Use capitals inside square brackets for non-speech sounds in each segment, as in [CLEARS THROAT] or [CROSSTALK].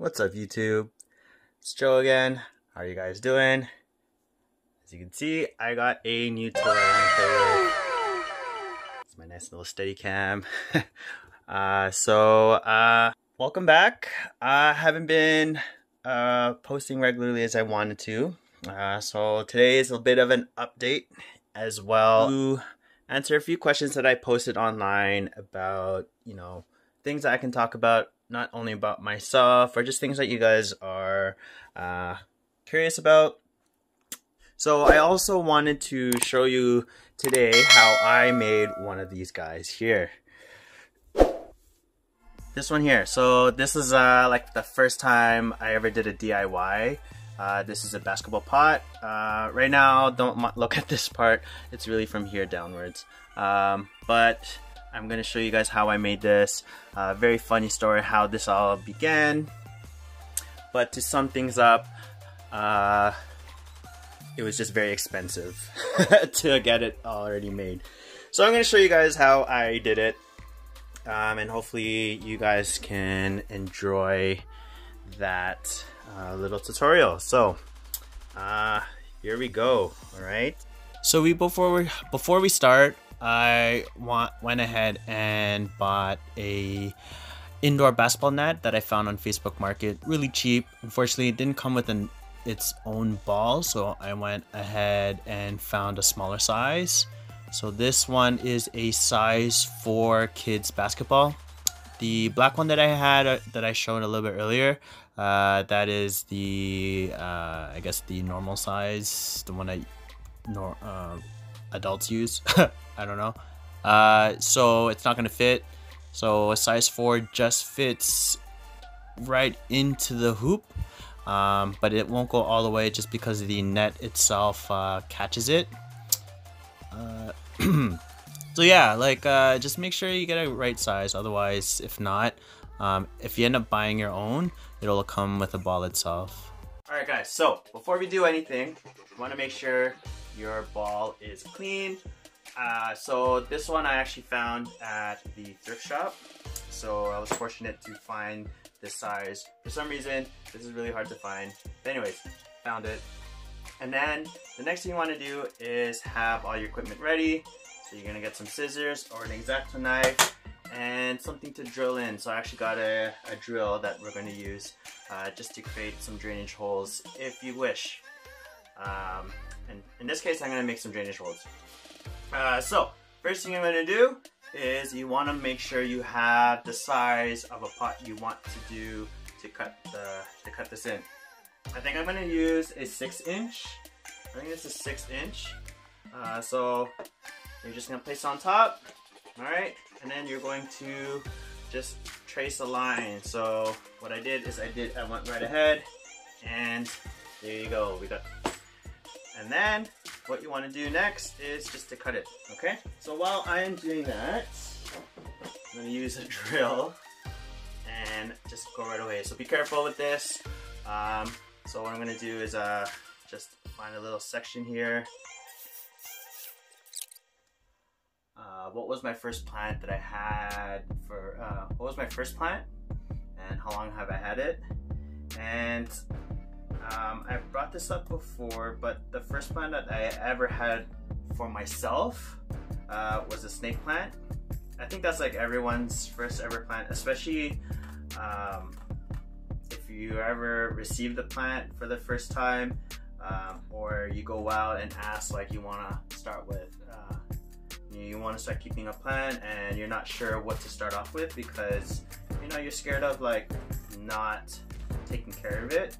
What's up YouTube? It's Joe again. How are you guys doing? As you can see, I got a new toy. It's my nice little steady cam. [LAUGHS] uh, so, uh, welcome back. I haven't been uh, posting regularly as I wanted to. Uh, so today is a bit of an update as well to answer a few questions that I posted online about, you know, things that I can talk about not only about myself or just things that you guys are uh, curious about. So I also wanted to show you today how I made one of these guys here. This one here. So this is uh, like the first time I ever did a DIY. Uh, this is a basketball pot. Uh, right now, don't look [LAUGHS] at this part. It's really from here downwards. Um, but I'm gonna show you guys how I made this. Uh, very funny story how this all began. But to sum things up, uh, it was just very expensive [LAUGHS] to get it already made. So I'm gonna show you guys how I did it. Um, and hopefully you guys can enjoy that uh, little tutorial. So, uh, here we go, all right? So we before we before we start, I want, went ahead and bought a indoor basketball net that I found on Facebook Market, really cheap. Unfortunately, it didn't come with an its own ball, so I went ahead and found a smaller size. So this one is a size for kids basketball. The black one that I had uh, that I showed a little bit earlier, uh, that is the uh, I guess the normal size, the one that nor uh, adults use. [LAUGHS] I don't know. Uh, so it's not gonna fit. So a size 4 just fits right into the hoop, um, but it won't go all the way just because the net itself uh, catches it. Uh, [CLEARS THROAT] so yeah, like uh, just make sure you get a right size. Otherwise, if not, um, if you end up buying your own, it'll come with the ball itself. Alright guys, so before we do anything, you want to make sure your ball is clean. Uh, so this one I actually found at the thrift shop. So I was fortunate to find this size. For some reason, this is really hard to find. But anyways, found it. And then the next thing you want to do is have all your equipment ready. So you're gonna get some scissors or an X-Acto knife and something to drill in. So I actually got a, a drill that we're gonna use uh, just to create some drainage holes if you wish. Um, and in this case, I'm gonna make some drainage holes. Uh, so, first thing I'm gonna do is you wanna make sure you have the size of a pot you want to do to cut the to cut this in. I think I'm gonna use a six inch. I think this is six inch. Uh, so you're just gonna place on top, all right? And then you're going to just trace a line. So what I did is I did I went right ahead and there you go. We got and then what you want to do next is just to cut it, okay? So while I am doing that, I'm going to use a [LAUGHS] drill and just go right away. So be careful with this. Um, so what I'm going to do is uh, just find a little section here. Uh, what was my first plant that I had for, uh, what was my first plant? And how long have I had it? And um, I've brought this up before, but the first plant that I ever had for myself uh, was a snake plant. I think that's like everyone's first ever plant, especially um, if you ever receive the plant for the first time um, or you go out and ask like you want to start with. Uh, you want to start keeping a plant and you're not sure what to start off with because you know you're scared of like not taking care of it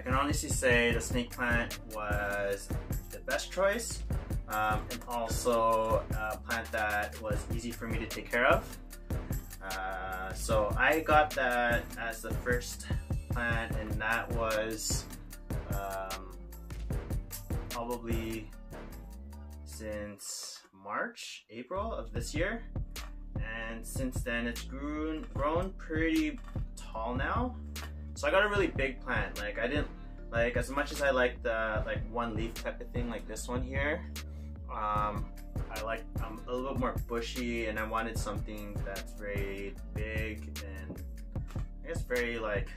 I can honestly say the snake plant was the best choice um, and also a plant that was easy for me to take care of. Uh, so I got that as the first plant and that was um, probably since March, April of this year. And since then it's grown, grown pretty tall now. So I got a really big plant. Like I didn't like as much as I like the like one leaf type of thing like this one here. Um, I like I'm a little bit more bushy and I wanted something that's very big and I guess very like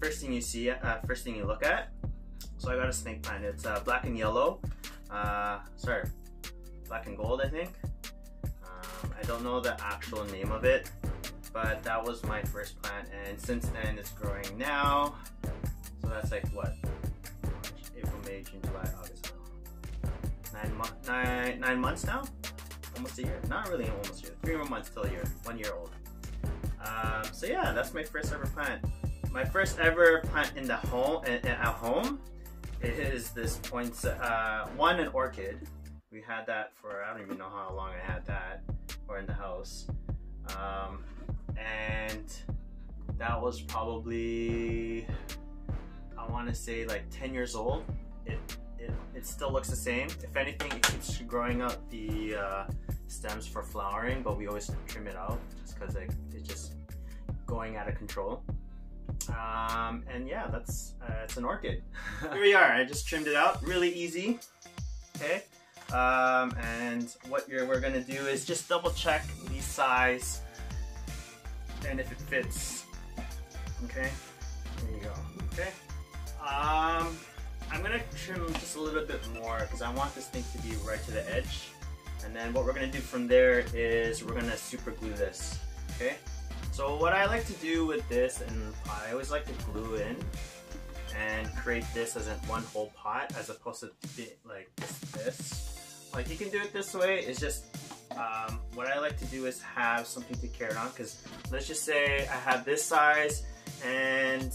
first thing you see, uh, first thing you look at. So I got a snake plant. It's uh, black and yellow. Uh, sorry, black and gold, I think. Um, I don't know the actual name of it, but that was my first plant, and since then it's growing now. So that's like what? March, April, May, June, July, August. Nine, mo- nine, nine months now? Almost a year. Not really almost a year. Three more months till a year. One year old. Um, so yeah, that's my first ever plant. My first ever plant in the home at home is this point uh, one an orchid. We had that for I don't even know how long I had that, or in the house, um, and that was probably I want to say like 10 years old. It, it it still looks the same. If anything, it keeps growing out the uh, stems for flowering, but we always trim it out just because like, it's just going out of control. Um, and yeah, that's uh, it's an orchid. [LAUGHS] Here we are. I just trimmed it out. Really easy. Okay. Um, and what we're gonna do is just double check the size and if it fits. Okay. There you go. Okay. Um, I'm gonna trim just a little bit more because I want this thing to be right to the edge. And then what we're gonna do from there is we're gonna super glue this. Okay. So what I like to do with this, and I always like to glue in and create this as a one whole pot as opposed to like this, this. Like you can do it this way, it's just um, what I like to do is have something to carry it on because let's just say I have this size and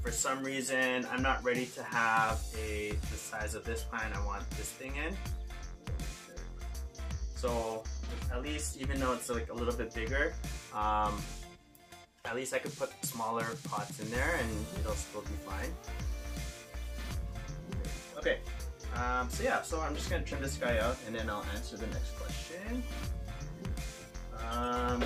for some reason I'm not ready to have a the size of this plant I want this thing in. So at least even though it's like a little bit bigger, um, at least I could put smaller pots in there and it'll still be fine. Okay, um, so yeah, so I'm just gonna trim this guy out and then I'll answer the next question. Um,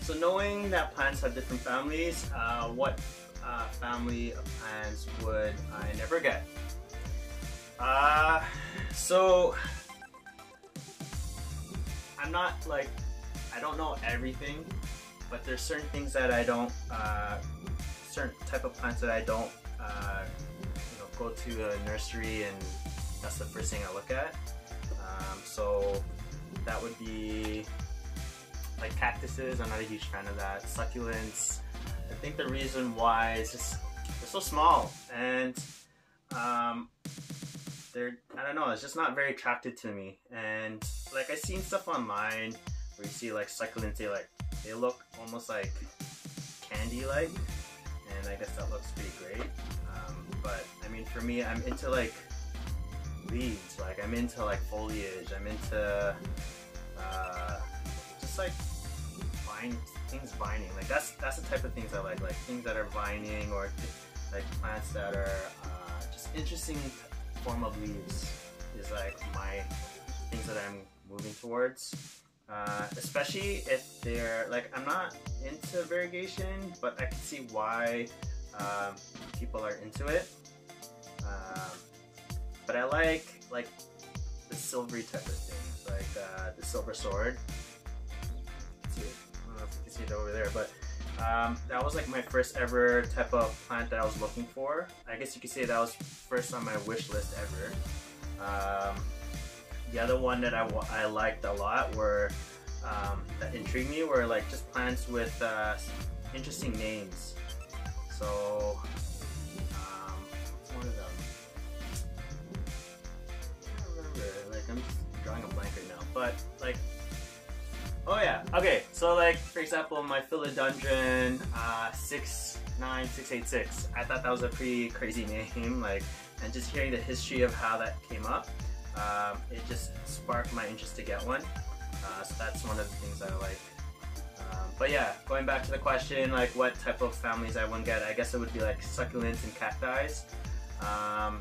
so knowing that plants have different families, uh, what uh, family of plants would I never get? Uh, so I'm not like, I don't know everything but there's certain things that I don't, uh, certain type of plants that I don't, uh, go to a nursery and that's the first thing I look at. Um, so that would be like cactuses. I'm not a huge fan of that. Succulents. I think the reason why is just they're so small and um, they're I don't know. It's just not very attracted to me. And like I've seen stuff online where you see like succulents, they like they look almost like candy-like, and I guess that looks pretty great. But I mean, for me, I'm into like leaves. Like I'm into like foliage. I'm into uh, just like vine things vining. Like that's that's the type of things I like. Like things that are vining or like plants that are uh, just interesting form of leaves is like my things that I'm moving towards. Uh, especially if they're like I'm not into variegation, but I can see why um, people are into it. Um, but I like like the silvery type of things, like uh, the silver sword. See? I don't know if you can see it over there, but um, that was like my first ever type of plant that I was looking for. I guess you could say that was first on my wish list ever. Um, the other one that I, I liked a lot were um, that intrigued me were like just plants with uh, interesting names. So but like. Oh yeah, okay, so like, for example, my philodendron uh, 69686, I thought that was a pretty crazy [LAUGHS] name, like, and just hearing the history of how that came up, um, it just sparked my interest to get one. Uh, so that's one of the things I like. Um, but yeah, going back to the question, like what type of families I wouldn't get, I guess it would be like succulents and cacti. Um,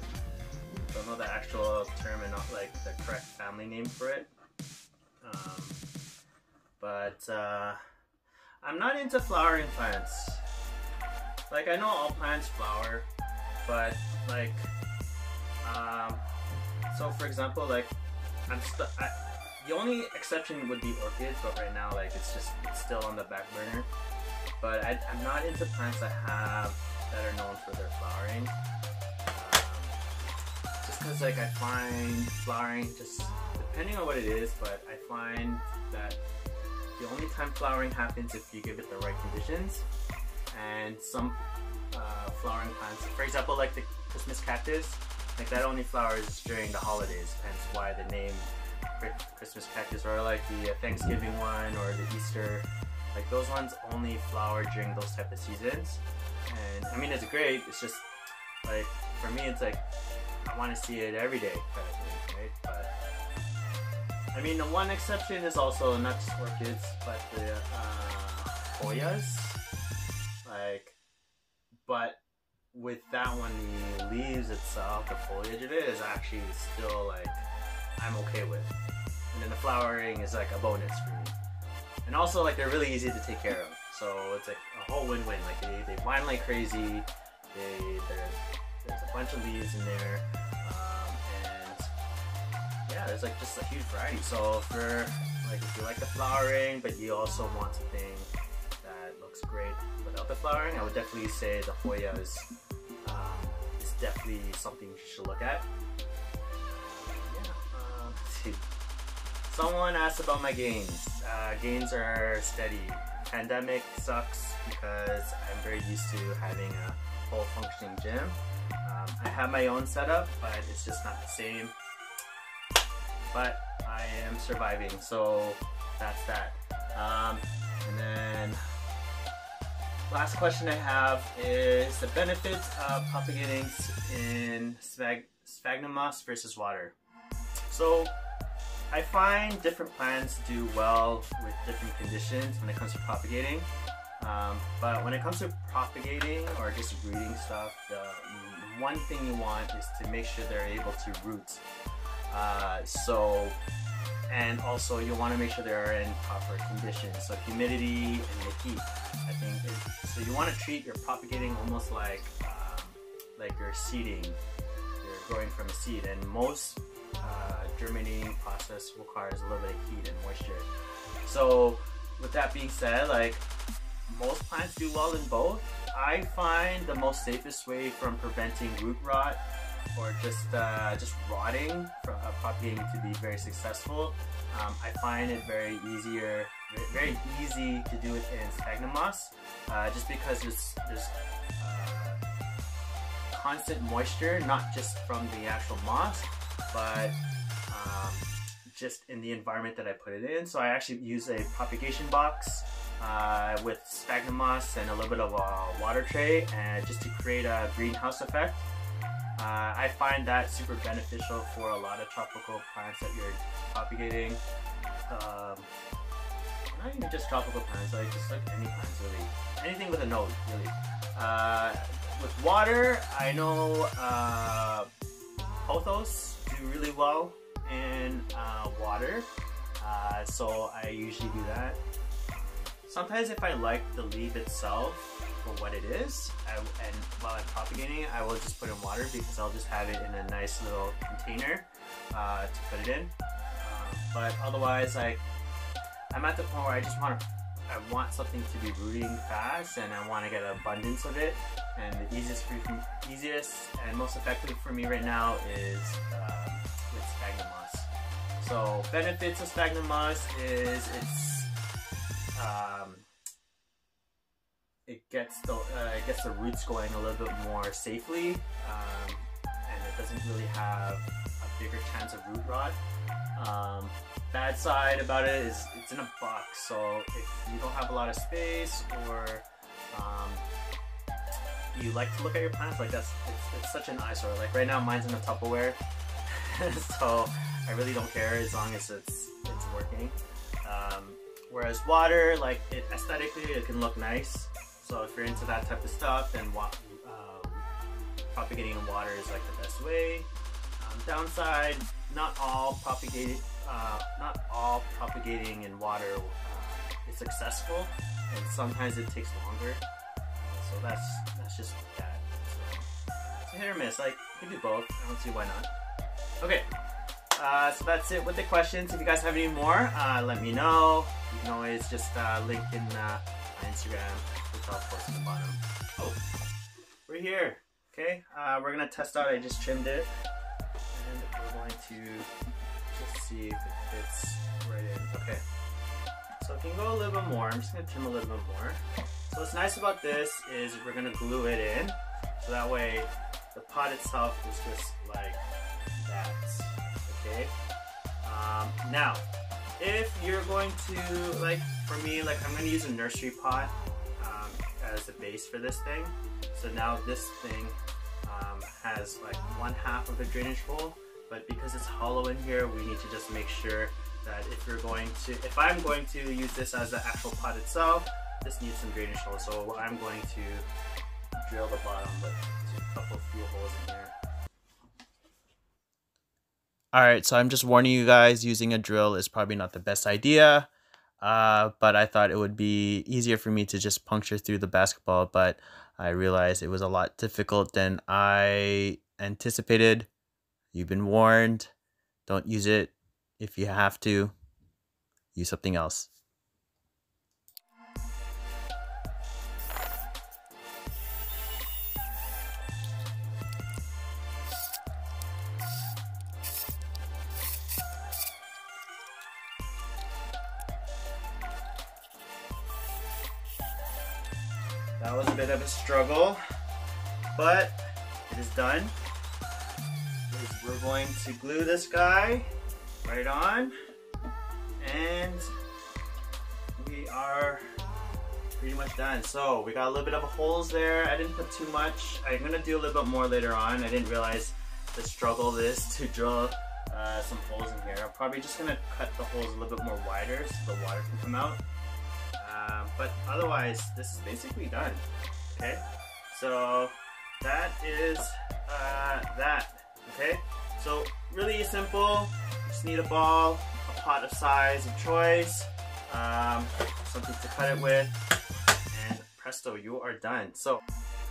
don't know the actual term and not like the correct family name for it. Um, but uh, I'm not into flowering plants. Like I know all plants flower, but like um, so for example, like I'm st- I, the only exception would be orchids, but right now like it's just it's still on the back burner. but I, am not into plants that have that are known for their flowering. Because like I find flowering just depending on what it is, but I find that the only time flowering happens if you give it the right conditions. And some uh, flowering plants, for example, like the Christmas cactus, like that only flowers during the holidays, hence why the name Christmas cactus, or like the Thanksgiving one or the Easter. Like those ones only flower during those type of seasons. And I mean, it's great. It's just like for me, it's like I want to see it every day, kind of thing, right? But I mean, the one exception is also not just orchids, but the uh, Hoyas. Like, but with that one, the leaves itself, the foliage of it is actually still like I'm okay with. And then the flowering is like a bonus for me. And also like they're really easy to take care of. So it's like a whole win-win. Like they, they vine like crazy. They there's a bunch of leaves in there. Um, and yeah, there's like just a huge variety. So for like if you like the flowering, but you also want something that looks great without the flowering, I would definitely say the Hoya is, um, is definitely something you should look at. Someone asked about my gains. Uh, gains are steady. Pandemic sucks because I'm very used to having a full functioning gym. I have my own setup, but it's just not the same. But I am surviving, so that's that. Um, and then last question I have is the benefits of propagating in sphagnum moss versus water. So I find different plants do well with different conditions when it comes to propagating. Um, but when it comes to propagating or just rooting stuff, the one thing you want is to make sure they're able to root. Uh, so, and also you want to make sure they're in proper conditions. So humidity and the heat. I think it, so. You want to treat your propagating almost like um, like you're seeding. You're growing from a seed, and most uh, germinating process requires a little bit of heat and moisture. So with that being said, like most plants do well in both. I find the most safest way from preventing root rot or just uh, just rotting from uh, propagating to be very successful. Um, I find it very easier, very easy to do it in sphagnum moss, uh, just because there's, there's uh, constant moisture, not just from the actual moss, but um, just in the environment that I put it in. So I actually use a propagation box uh, with sphagnum moss and a little bit of a water tray and just to create a greenhouse effect. Uh, I find that super beneficial for a lot of tropical plants that you're propagating. Um, not even just tropical plants, like just like any plants really. Anything with a node, really. Uh, with water, I know uh, pothos do really well in uh, water, uh, so I usually do that. Sometimes if I like the leaf itself for what it is, I, and while I'm propagating it, I will just put in water because I'll just have it in a nice little container uh, to put it in. Uh, but otherwise, like I'm at the point where I just want to I want something to be rooting fast and I want to get an abundance of it. And the easiest, easiest and most effective for me right now is uh, with sphagnum moss. So benefits of sphagnum moss is it's um, it gets the uh, it gets the roots going a little bit more safely, um, and it doesn't really have a bigger chance of root rot. Um, bad side about it is it's in a box, so if you don't have a lot of space or um, you like to look at your plants, like that's it's, it's such an eyesore. Like right now, mine's in a Tupperware, [LAUGHS] so I really don't care as long as it's it's working. Um, whereas water, like it aesthetically, it can look nice. So if you're into that type of stuff, then um, propagating in water is like the best way. Um, downside, not all propagated uh, not all propagating in water uh, is successful, and sometimes it takes longer. So that's that's just that. So a hit or miss. Like you can do both. I don't see why not. Okay. Uh, so that's it with the questions. If you guys have any more, uh, let me know. You can always just uh, link in uh, my Instagram, which I'll post at the bottom. Oh, we're here. Okay, uh, we're gonna test out. I just trimmed it, and we're going to just see if it fits right in. Okay, so it can go a little bit more. I'm just gonna trim a little bit more. So what's nice about this is we're gonna glue it in, so that way the pot itself is just like that. Um, now, if you're going to like, for me, like I'm gonna use a nursery pot um, as a base for this thing. So now this thing um, has like one half of a drainage hole, but because it's hollow in here, we need to just make sure that if you're going to, if I'm going to use this as the actual pot itself, this needs some drainage holes. So I'm going to drill the bottom with a couple few holes in here. Alright, so I'm just warning you guys, using a drill is probably not the best idea. Uh, but I thought it would be easier for me to just puncture through the basketball, but I realized it was a lot difficult than I anticipated. You've been warned. Don't use it if you have to. Use something else. Was a bit of a struggle, but it is done. We're going to glue this guy right on, and we are pretty much done. So we got a little bit of holes there. I didn't put too much. I'm gonna do a little bit more later on. I didn't realize the struggle [LAUGHS] this to drill uh, some holes in here. I'm probably just gonna cut the holes a little bit more wider so the water can come out. Um, but otherwise, this is basically done. Okay, so that is uh, that. Okay, so really simple. Just need a ball, a pot of size of choice, um, something to cut it with, and presto, you are done. So.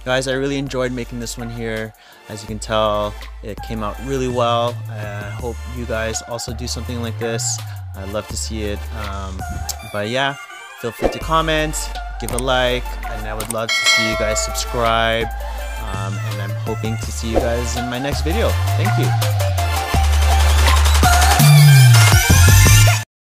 Guys, I really enjoyed making this one here. As you can tell, it came out really well. I hope you guys also do something like this. I'd love to see it. Um, but yeah, feel free to comment, give a like, and I would love to see you guys subscribe. Um, and I'm hoping to see you guys in my next video. Thank you.